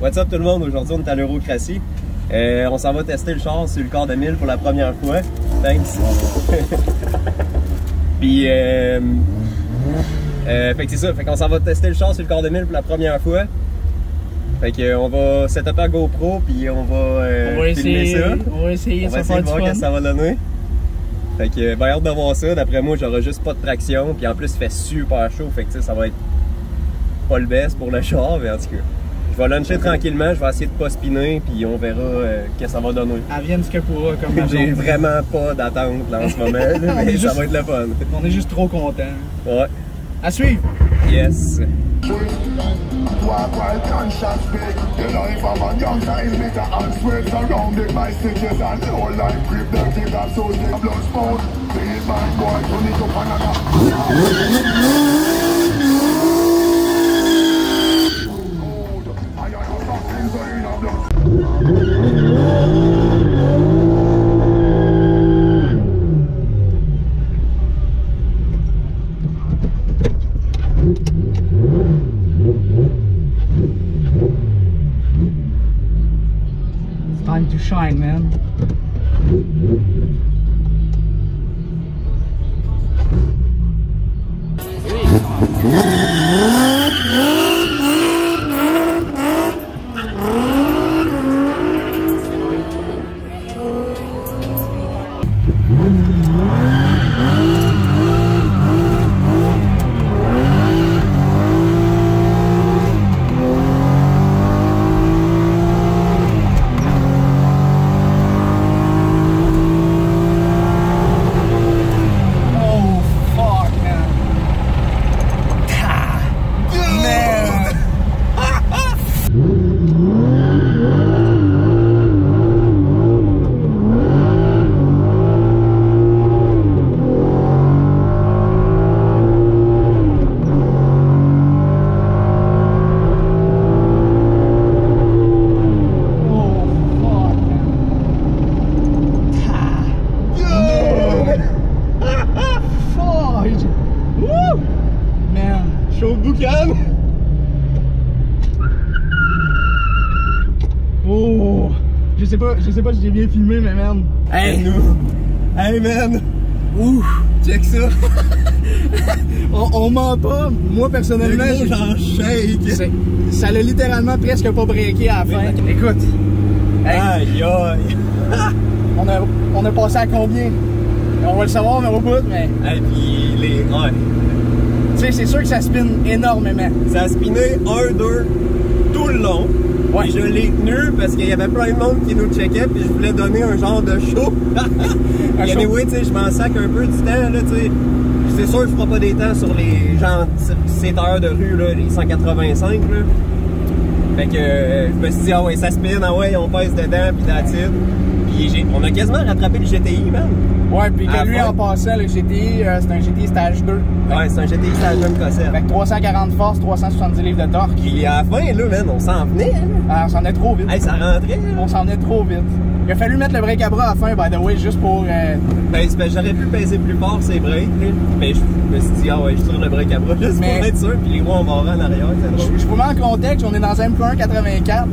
What's up tout le monde? Aujourd'hui, on est à l'Eurocratie. Euh, on s'en va tester le char sur le corps de mille pour la première fois. Thanks. Puis, euh, euh, fait que c'est ça. Fait qu'on s'en va tester le char sur le corps de mille pour la première fois. Fait que, on va setup à GoPro, puis on va, euh, On va filmer essayer, ça. on va essayer, On va va essayer de voir ce que ça va donner. Fait que, ben, hâte de voir ça. D'après moi, j'aurai juste pas de traction. Puis en plus, il fait super chaud. Fait que, ça va être pas le best pour le char. Mais en tout cas, je vais luncher tranquillement. Je vais essayer de pas spinner. Puis on verra euh, ce que ça va donner. Advienne ce que pourra comme ma J'ai vraiment pas d'attente là en ce moment. mais ça juste- va être le fun. On est juste trop contents. Ouais. À suivre! Yes. Shine, man. Sais pas, je sais pas si j'ai bien filmé, mais man. Hey, nous. Hey, man. Ouh. Check ça. On, on ment pas. Moi, Le personnellement, j'en shake. c'est- ça l'a littéralement presque pas breaké à la fin. Écoute, hey, Aïe, aïe. on, a, on a passé à combien? On va le savoir, mais au bout, mais Hey, puis les. Ouais. tu sais, c'est sûr que ça spin énormément. Ça a spiné 1-2 tout le long. Ouais. Puis je l'ai tenu parce qu'il y avait plein de monde qui nous checkait puis je voulais donner un genre de show. Et anyway, tu sais, je m'en sac un peu du temps, là, tu sais. C'est sûr, je ferai pas des temps sur les genre 7 heures de rue, là, les 185, là. Fait que euh, je me suis dit, ah ouais, ça spin, ah ouais, on pèse dedans, puis it. On a quasiment rattrapé le GTI, man. Ouais, puis que la lui, fin. en passant, le GTI, euh, c'est un GTI stage 2. Ouais, c'est un GTI Stage Cossette. Avec 340 forces, 370 livres de torque. Puis à la fin, là, man, on s'en venait, là. Ah, on s'en est trop vite. Hey, ça rentrait, là. On s'en est trop vite. Il a fallu mettre le break à bras à la fin, by the way, juste pour. euh, Ben, j'aurais pu peser plus fort ces breaks, là. mais je me suis dit, ah ouais, je tire le break à bras juste Mais- pour être sûr, puis les roues en barrant en arrière, Je vous mets en contexte, on est dans un M1 84.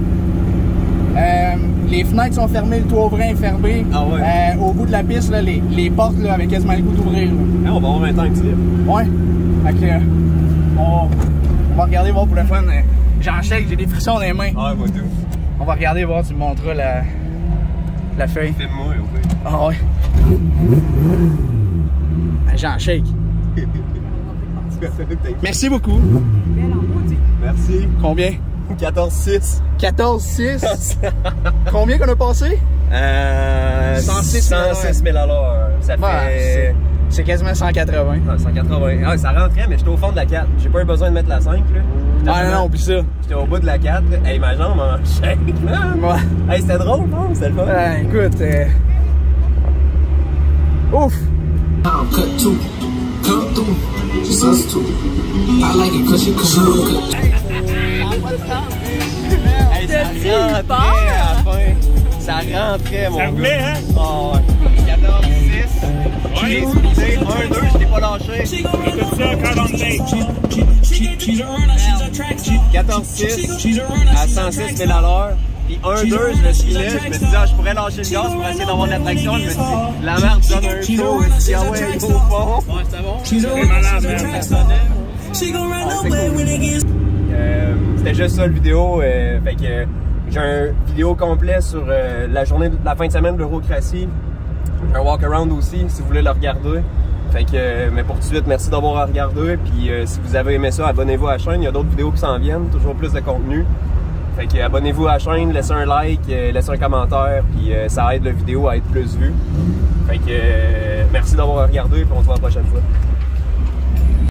Euh, les fenêtres sont fermées, le toit ouvrant est fermé. Ah ouais? Euh, au bout de la piste, là, les, les portes là, avaient quasiment le goût d'ouvrir. Ah, on va avoir un temps que Ouais. Fait que, euh, on, on va regarder voir pour le fun. J'en chèque, j'ai des frissons dans les mains. Ah, moi tout. On va regarder voir, tu me montreras la, la feuille. Filme-moi, pire. Ah ouais. J'en shake. Merci beaucoup. Merci. Combien? 14-6. 14-6. Combien qu'on a passé? Euh, 106 000 106 000 Ça Ouais, fait. C'est quasiment 180. Ah, 180. Ah, ça rentrait, mais j'étais au fond de la 4. J'ai pas eu besoin de mettre la 5, là. Ah non, non, oublie ça. J'étais au bout de la 4, là. Hey, ma jambe en shake, là. Ouais. Hey, c'était drôle, non? C'était le fun. Ouais, écoute. euh, Ouf! Cut too. Come through. Just us two. I like it cause you come ça rentrait à la fin. Ça rentrait, mon Ça gars. hein? Oh, ouais. 14, 6. J'ai speedé 1, 2, je t'ai pas lâché. Tout ça, quand on est. 14-6 à 106 000 à l'heure. Puis 1-2, je le suivais, je me suis dit, ah, je pourrais lâcher le gaz pour essayer d'avoir de l'attraction. Je me la merde donne un show, je me ah ouais, il au Ouais, c'était. Euh, juste ça le vidéo. euh, fait que j'ai un vidéo complet sur euh, la journée, de la fin de semaine de l'Eurocratie. Un walk around aussi, si vous voulez le regarder. Fait que, euh, mais pour tout de suite, merci d'avoir regardé. Puis si vous avez aimé ça, abonnez-vous à la chaîne. Il y a d'autres vidéos qui s'en viennent, toujours plus de contenu. Fait que abonnez-vous à la chaîne, laissez un like, laissez un commentaire, puis ça aide la vidéo à être plus vue. Fait que merci d'avoir regardé, puis on se voit la prochaine fois.